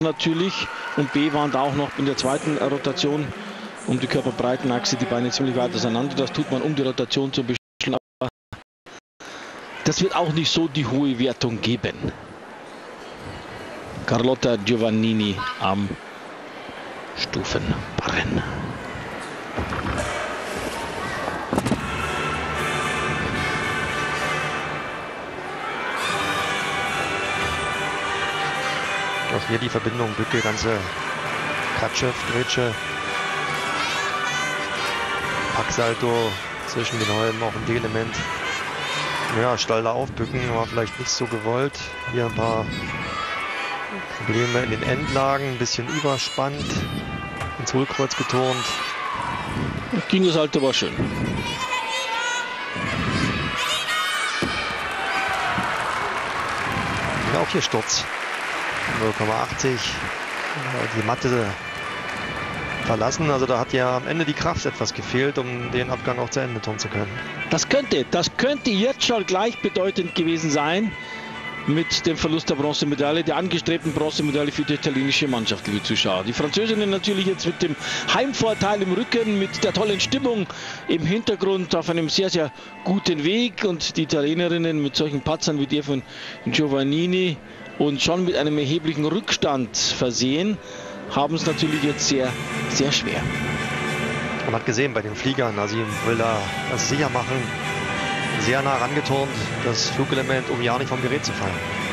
natürlich und B waren da auch noch in der zweiten Rotation um die Körperbreitenachse die Beine ziemlich weit auseinander. Das tut man, um die Rotation zu. Aber das wird auch nicht so die hohe Wertung geben. Carlotta Giovannini am Stufenbarren. Auch hier die Verbindung Bücke, ganze Katschew, Grätsche, Packsalto zwischen den Holmen, auch ein D-Element. Ja, Stalder aufbücken war vielleicht nicht so gewollt. Hier ein paar Probleme in den Endlagen, ein bisschen überspannt, ins Hohlkreuz geturnt. Ging das Salto war schön. Ja, auch hier Sturz. 0,80. Die Matte verlassen. Also da hat ja am Ende die Kraft etwas gefehlt, um den Abgang auch zu Ende tun zu können. Das könnte, das könnte jetzt schon gleichbedeutend gewesen sein mit dem Verlust der Bronzemedaille, der angestrebten Bronzemedaille für die italienische Mannschaft, liebe Zuschauer. Die Französinnen natürlich jetzt mit dem Heimvorteil im Rücken, mit der tollen Stimmung im Hintergrund auf einem sehr, sehr guten Weg und die Italienerinnen mit solchen Patzern wie der von Giovannini und schon mit einem erheblichen Rückstand versehen, haben es natürlich jetzt sehr, sehr schwer. Man hat gesehen bei den Fliegern, also will das sicher machen, sehr nah rangeturnt, das Flugelement, um ja nicht vom Gerät zu fallen.